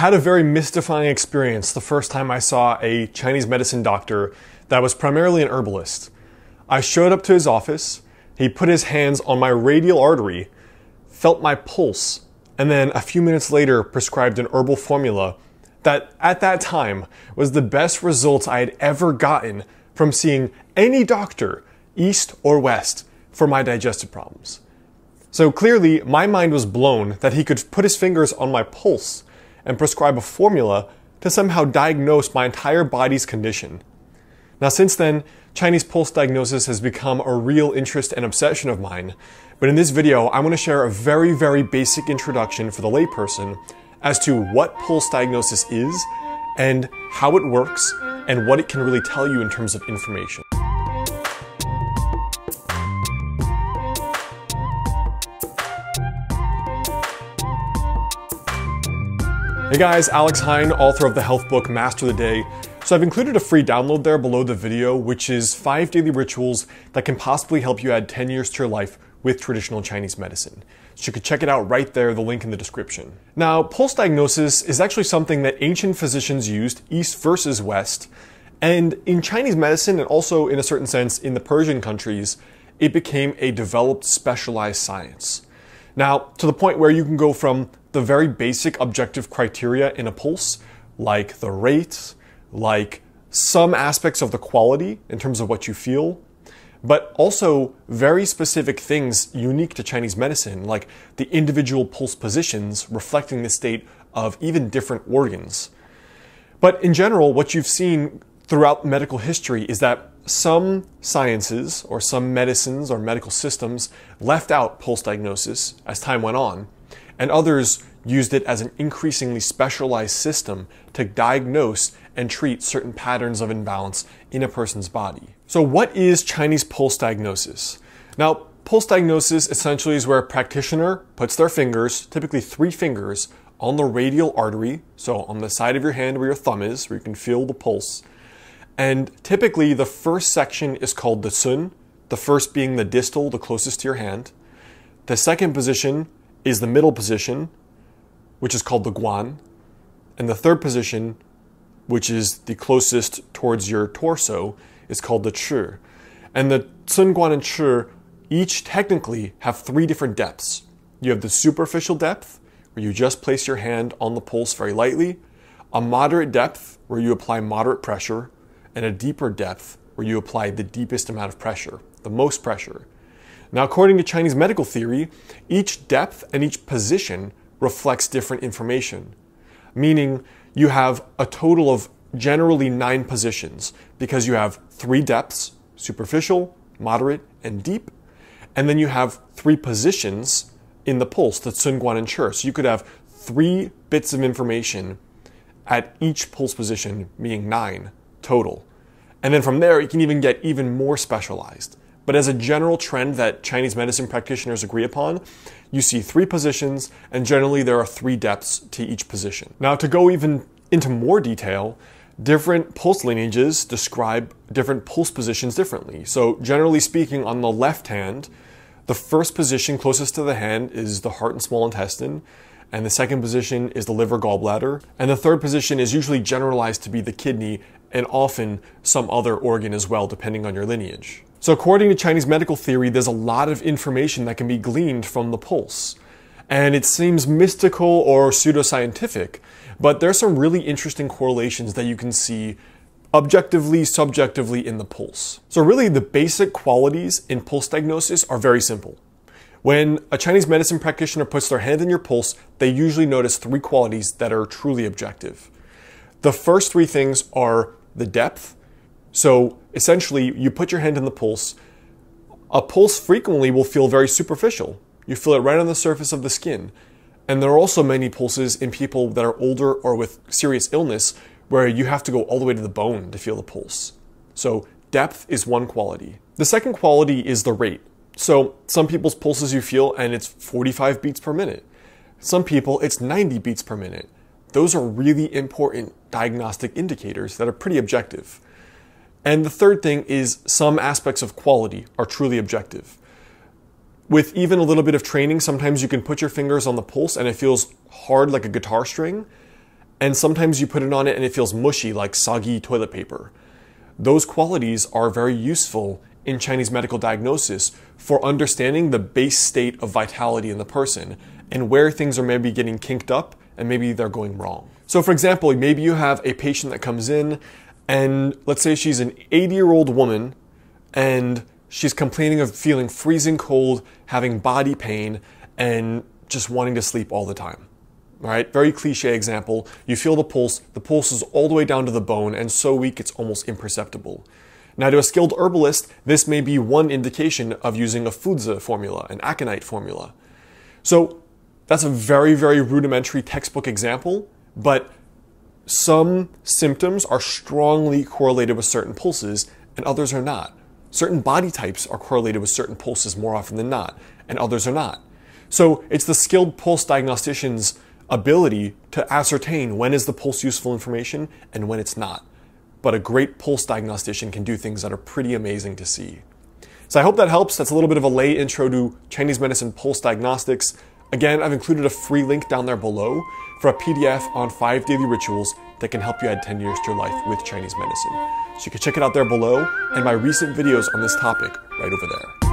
had a very mystifying experience the first time I saw a Chinese medicine doctor that was primarily an herbalist. I showed up to his office, he put his hands on my radial artery, felt my pulse, and then a few minutes later prescribed an herbal formula that at that time was the best results I had ever gotten from seeing any doctor, east or west, for my digestive problems. So clearly, my mind was blown that he could put his fingers on my pulse and prescribe a formula to somehow diagnose my entire body's condition. Now, since then, Chinese pulse diagnosis has become a real interest and obsession of mine. But in this video, I want to share a very, very basic introduction for the layperson as to what pulse diagnosis is and how it works and what it can really tell you in terms of information. Hey guys, Alex Heyne, author of the health book Master the Day. So I've included a free download there below the video, which is five daily rituals that can possibly help you add 10 years to your life with traditional Chinese medicine. So you could check it out right there, the link in the description. Now, pulse diagnosis is actually something that ancient physicians used, East versus West. And in Chinese medicine, and also in a certain sense in the Persian countries, it became a developed specialized science. Now, to the point where you can go from the very basic objective criteria in a pulse, like the rate, like some aspects of the quality in terms of what you feel, but also very specific things unique to Chinese medicine, like the individual pulse positions reflecting the state of even different organs. But in general, what you've seen throughout medical history is that some sciences or some medicines or medical systems left out pulse diagnosis as time went on and others used it as an increasingly specialized system to diagnose and treat certain patterns of imbalance in a person's body. So, what is Chinese pulse diagnosis? Now, pulse diagnosis essentially is where a practitioner puts their fingers, typically three fingers, on the radial artery, so on the side of your hand where your thumb is, where you can feel the pulse. And typically, the first section is called the cun, the first being the distal, the closest to your hand. The second position is the middle position, which is called the guan. And the third position, which is the closest towards your torso, is called the chi. And the Cun, Guan, and Chi each technically have three different depths. You have the superficial depth, where you just place your hand on the pulse very lightly, a moderate depth, where you apply moderate pressure, and a deeper depth, where you apply the deepest amount of pressure, the most pressure. Now, according to Chinese medical theory, each depth and each position reflects different information, meaning you have a total of generally nine positions because you have three depths superficial, moderate, and deep. And then you have three positions in the pulse, the Cun, Guan, and Chi. So you could have three bits of information at each pulse position, meaning nine total. And then from there, you can even get even more specialized. But as a general trend that Chinese medicine practitioners agree upon, you see three positions, and generally there are three depths to each position. Now, to go even into more detail, different pulse lineages describe different pulse positions differently. So, generally speaking, on the left hand, the first position closest to the hand is the heart and small intestine, and the second position is the liver gallbladder, and the third position is usually generalized to be the kidney and often some other organ as well, depending on your lineage. So, according to Chinese medical theory, there's a lot of information that can be gleaned from the pulse. And it seems mystical or pseudoscientific, but there's some really interesting correlations that you can see objectively, subjectively in the pulse. So, really, the basic qualities in pulse diagnosis are very simple. When a Chinese medicine practitioner puts their hand in your pulse, they usually notice three qualities that are truly objective. The first three things are the depth, so essentially, you put your hand in the pulse. A pulse frequently will feel very superficial. You feel it right on the surface of the skin. And there are also many pulses in people that are older or with serious illness where you have to go all the way to the bone to feel the pulse. So, depth is one quality. The second quality is the rate. So, some people's pulses you feel and it's 45 beats per minute. Some people it's 90 beats per minute. Those are really important diagnostic indicators that are pretty objective. And the third thing is some aspects of quality are truly objective. With even a little bit of training, sometimes you can put your fingers on the pulse and it feels hard like a guitar string. and sometimes you put it on it and it feels mushy like soggy toilet paper. Those qualities are very useful in Chinese medical diagnosis for understanding the base state of vitality in the person and where things are maybe getting kinked up and maybe they're going wrong. So, for example, maybe you have a patient that comes in and let's say she's an 80 year old woman and she's complaining of feeling freezing cold, having body pain, and just wanting to sleep all the time. All right, very cliche example. You feel the pulse, the pulse is all the way down to the bone and so weak it's almost imperceptible. Now, to a skilled herbalist, this may be one indication of using a Fuzi formula, an aconite formula. So, that's a very, very rudimentary textbook example, but some symptoms are strongly correlated with certain pulses and others are not. Certain body types are correlated with certain pulses more often than not, and others are not. So it's the skilled pulse diagnostician's ability to ascertain when is the pulse useful information and when it's not. But a great pulse diagnostician can do things that are pretty amazing to see. So I hope that helps. That's a little bit of a lay intro to Chinese medicine pulse diagnostics. Again, I've included a free link down there below for a PDF on five daily rituals that can help you add 10 years to your life with Chinese medicine. So you can check it out there below and my recent videos on this topic right over there.